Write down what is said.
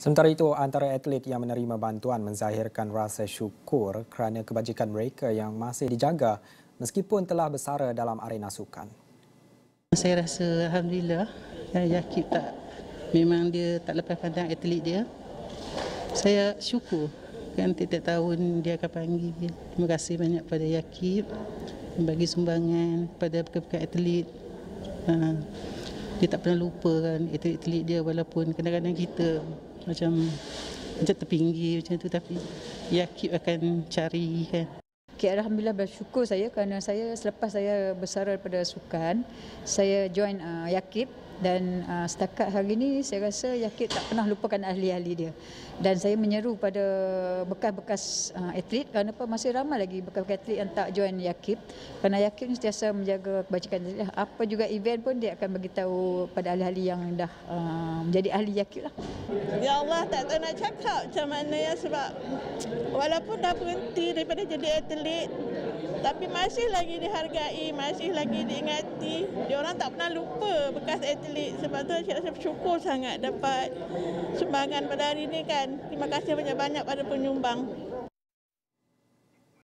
Sementara itu, antara atlet yang menerima bantuan menzahirkan rasa syukur kerana kebajikan mereka yang masih dijaga meskipun telah bersara dalam arena sukan. Saya rasa Alhamdulillah, Yakib tak, memang dia tak lepas pandang atlet dia. Saya syukur kan tiap tahun dia akan panggil. Terima kasih banyak pada Yakib bagi sumbangan pada pekan atlet. Ha, dia tak pernah lupa kan atlet-atlet dia walaupun kadang-kadang kita macam macam terpinggir macam tu tapi Yakib akan cari kan. Okay, Alhamdulillah bersyukur saya kerana saya selepas saya bersara daripada sukan, saya join uh, Yakib dan uh, setakat hari ini saya rasa Yakib tak pernah lupakan ahli-ahli dia dan saya menyeru pada bekas-bekas uh, atlet kerana apa masih ramai lagi bekas-bekas atlet yang tak join Yakib kerana Yakib ni sentiasa menjaga kebajikan apa juga event pun dia akan bagi tahu pada ahli-ahli yang dah uh, menjadi ahli Yakib lah. Ya Allah tak tahu nak cakap macam mana ya sebab walaupun dah berhenti daripada jadi atlet tapi masih lagi dihargai, masih lagi diingati. Dia orang tak pernah lupa bekas atlet. Sebab tu saya rasa bersyukur sangat dapat sumbangan pada hari ini kan. Terima kasih banyak-banyak pada penyumbang.